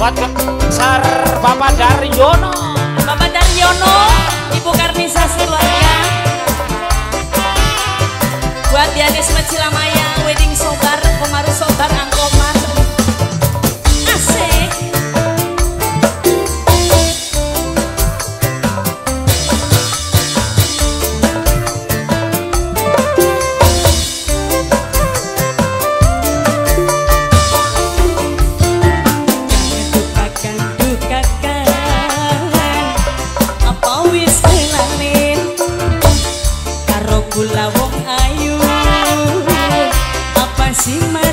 buat besar Bapak Daryono. Bapak Daryono Ibu Karnisa Surlaya buat Dianis Macilamaya Wedding Sobar Komaru Sobar cima.